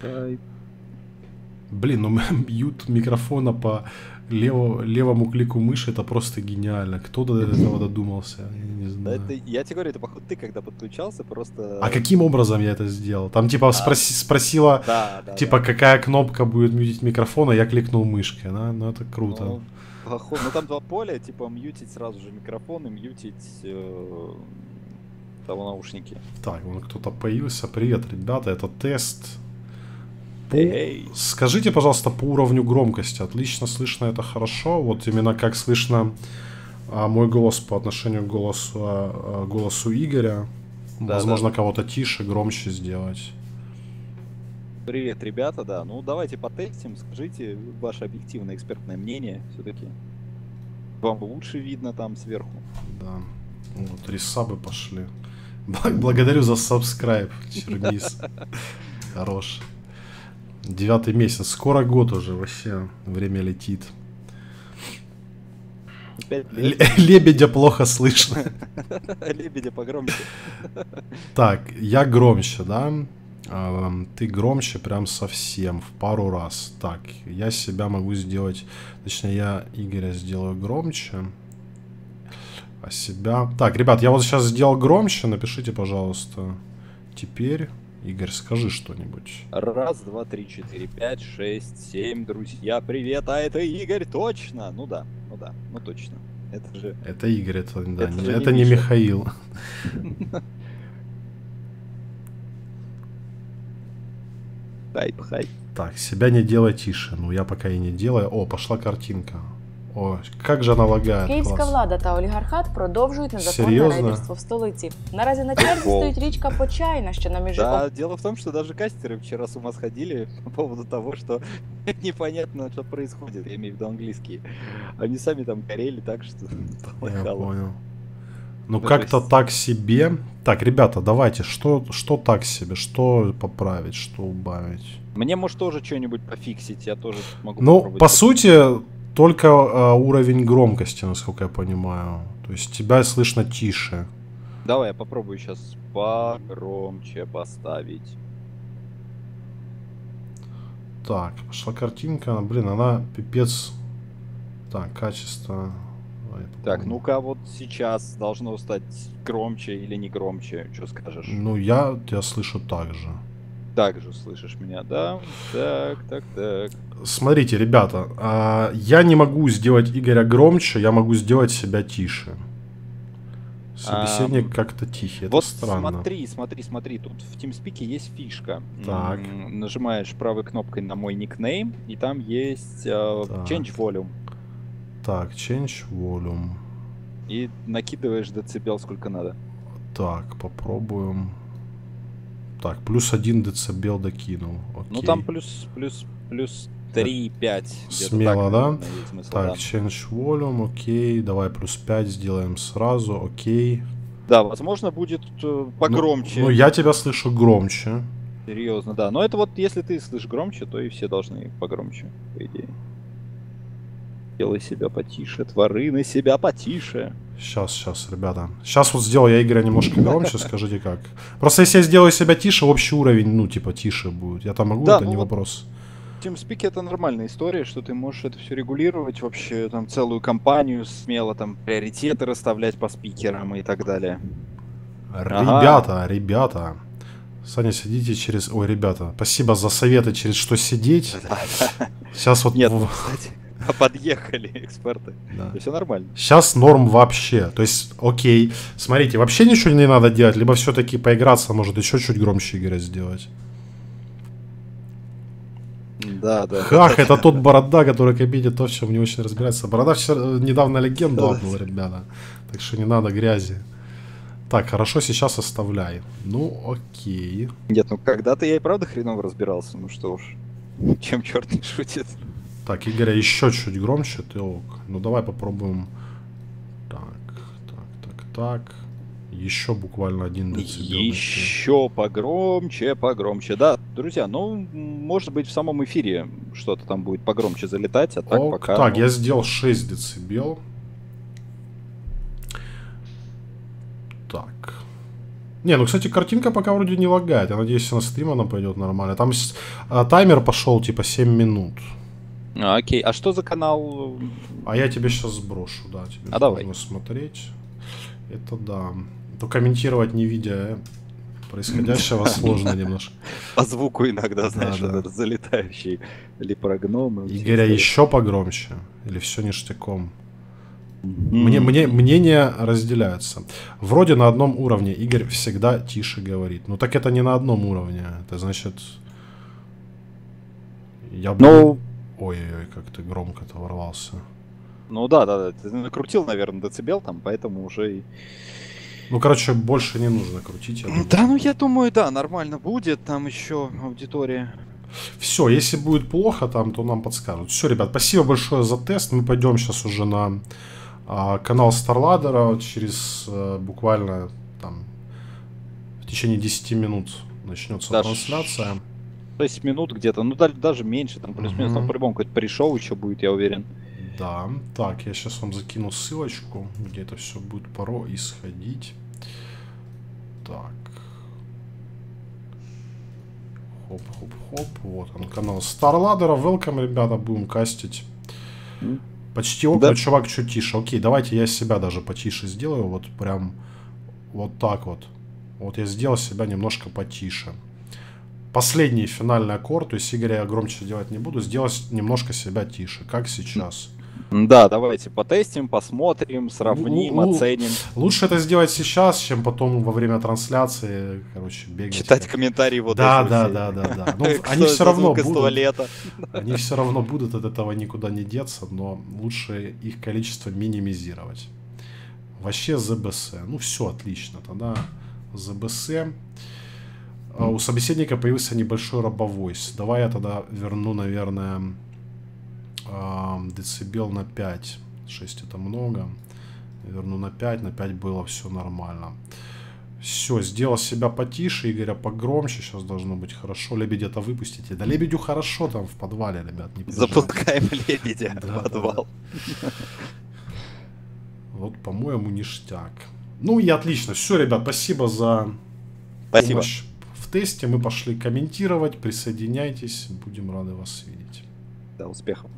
Скайп. Блин, ну мьют микрофона по лево, левому клику мыши это просто гениально. Кто до этого додумался? Я не Да знаю. это, я тебе говорю, это походу ты когда подключался, просто... А каким образом я это сделал? Там типа спроси- спросила, Да, да. типа да. какая кнопка будет мьютить микрофон, а я кликнул мышкой, да? Ну это круто. Ну, походу, ну там два поля, типа мьютить сразу же микрофон и мьютить э, того наушники. Так, вон кто-то появился. Привет, ребята, это тест. По-. Скажите, пожалуйста, по уровню громкости. Отлично слышно это хорошо. Вот именно как слышно а, мой голос по отношению к голосу, а, а, голосу Игоря. Да, Возможно, кого-то тише, громче сделать. Привет, ребята, да. Ну давайте потестим, скажите ваше объективное экспертное мнение все-таки. Вам лучше видно там сверху. Да. Вот, ресабы пошли. Бл- Благодарю за subscribe, Чермис. Хорош. Девятый месяц. Скоро год уже вообще. Время летит. Лебедя плохо слышно. Лебедя погромче. Так, я громче, да? А, Ты громче прям совсем, в пару раз. Так, я себя могу сделать... Точнее, я Игоря сделаю громче. А себя... Так, ребят, я вот сейчас сделал громче. Напишите, пожалуйста. Теперь, Игорь, скажи что-нибудь. Раз, два, три, четыре, пять, шесть, семь, друзья, привет, а это Игорь, точно? Ну да, ну да, ну точно. Это же... Это Игорь, это, да, Это не- это не. Михаил. Хайп, хайп. Так, себя не делай тише. Ну, я пока и не делаю. О, пошла картинка. О, как же она лагает. Київська класс. влада та олігархат продовжують незаконне Серйозно? рейдерство в столиці. Наразі на черзі Ого. стоїть річка Почайна, що на межі Да, дело в том, что даже кастеры вчера с ума сходили по поводу того, что непонятно, что происходит, я имею в виду английские. Они сами там горели так, что Я полыхало. понял. Ну, Ну, то как-то есть- так себе. Так, ребята, давайте, что, что так себе? Что поправить, что убавить? Мне, может, тоже что-нибудь пофиксить, я тоже могу Ну, попробовать по пофиксить. сути, только э, уровень громкости, насколько я понимаю. То есть тебя слышно тише. Давай, я попробую сейчас погромче поставить. Так, пошла картинка. Блин, она пипец. Так, качество. Давай Так, ну-ка, вот сейчас должно стать громче или не громче, что скажешь? Ну, я тебя слышу так же. Так же слышишь меня, да? Так, так, так. Смотрите, ребята, а, я не могу сделать Игоря громче, я могу сделать себя тише. Собеседник Ам, как-то тихий, это вот странно. смотри, смотри, смотри, тут в TeamSpeak есть фишка. Так. Нажимаешь правой кнопкой на мой никнейм, и там есть э. Change Volume. Так, change volume. И накидываешь децибел сколько надо. Так, попробуем. Так, плюс один децибел докинул. Окей. Ну там плюс, плюс, плюс 3-5. Смело, да? Смысл, Так, да? change volume, окей. Давай плюс 5 сделаем сразу, окей. Да, возможно, будет э, погромче. Ну, ну, я тебя слышу громче. Серьезно, да. Но это вот если ты слышишь громче, то и все должны погромче, по идее. Делай себя потише, творы на себя потише. Сейчас, сейчас, ребята. Сейчас вот сделаю я Игоря немножко громче, скажите как. Просто если я сделаю себя тише, общий уровень, ну, типа, тише будет. Я там могу, Да, это ну не вопрос. TeamSpeak это нормальная история, что ты можешь это все регулировать, вообще там целую компанию смело там приоритеты расставлять по спикерам и так далее. Ребята, ребята. Саня, сидите через... Ой, ребята, спасибо за советы, через что сидеть. Сейчас вот... Нет, в- кстати, подъехали эксперты. да. Все нормально. Сейчас норм вообще. То есть, окей. Смотрите, вообще ничего не надо делать, либо все-таки поиграться, может еще чуть громче Игоря сделать. Да, да. Хах, это тот борода, который комедит то, в чем не очень разбирается. Борода вчера, э, недавно легенду обнул, ребята. Так что не надо грязи. Так, хорошо, сейчас оставляй. Ну, окей. Нет, ну когда-то я и правда хреново разбирался, ну что уж. Чем черт не шутит. Так, Игоря, еще чуть громче, ты ок. Ну, давай попробуем. Так, так, так, так. Еще буквально один децибел. Еще погромче, погромче. Да, друзья, ну, может быть, в самом эфире что-то там будет погромче залетать, а так Ок, пока... так, ну, я сделал 6 децибел. Так. Не, ну, кстати, картинка пока вроде не лагает. Я надеюсь, на стрим она пойдет нормально. Там а, таймер пошел типа 7 минут. А, окей. А что за канал? А я тебе сейчас сброшу, да. Тебе А давай. нужно смотреть. Это да. То комментировать не видя происходящего сложно немножко. По звуку иногда, знаешь, да. залетающий липрогном. и Игоря еще погромче? Или все ништяком? Мне, мне, мнения разделяются. Вроде на одном уровне Игорь всегда тише говорит. Ну так это не на одном уровне. Это значит... Я бы... Ну, Ой-ой-ой, как ты громко-то ворвался. ну да, да, да. Ты накрутил, наверное, децибел там, поэтому уже и... Ну, короче, больше не нужно крутить. Да, ну я думаю, да, нормально будет. Там еще аудитория. Все, если будет плохо там, то нам подскажут. Все, ребят, спасибо большое за тест. Мы пойдем сейчас уже на а, канал Старладера. Через а, буквально там в течение 10 минут начнется Да, трансляция. 6 минут где-то, ну да- даже меньше, там плюс-минус, там по-любому какой-то пришел еще будет, я уверен. Да, так, я сейчас вам закину ссылочку, где это все будет происходить. Так. Хоп-хоп-хоп. Вот он, канал StarLadder а. Welcome, ребята, будем кастить. М. Почти окна, Да. чувак, чуть тише. Окей, давайте я себя даже потише сделаю. Вот прям вот так вот. Вот я сделал себя немножко потише. Последний финальный аккорд, то есть Игоря я громче делать не буду, сделать немножко себя тише, как сейчас. Да, давайте потестим, посмотрим, сравним, Ну, оценим. Лучше это сделать сейчас, чем потом во время трансляции, короче, бегать. Читать как- комментарии вот Да, да, все. да, да, да. Ну, они это все равно будут. туалета. Они все равно будут, от этого никуда не деться, но лучше их количество минимизировать. Вообще ЗБС. Ну все, отлично. Тогда ЗБС. А У собеседника появился небольшой робовойс. Давай я тогда верну, наверное, а, децибел на 5. 6 это много. Верну на 5. На 5 было все нормально. Все, сделал себя потише, Игоря погромче. Сейчас должно быть хорошо. Лебедя-то выпустите. Да лебедю хорошо там в подвале, ребят. Не переживайте. Запускаем лебедя Да, в да, подвал. Вот, по-моему, ништяк. Ну и отлично. Все, ребят, спасибо за Спасибо. помощь тесте. Мы пошли комментировать. Присоединяйтесь. Будем рады вас видеть. Да, успехов.